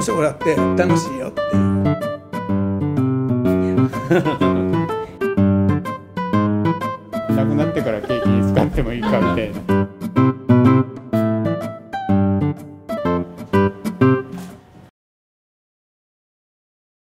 もしてもらって楽しいよっていう。なくなってからケーキ使ってもいいかみたいな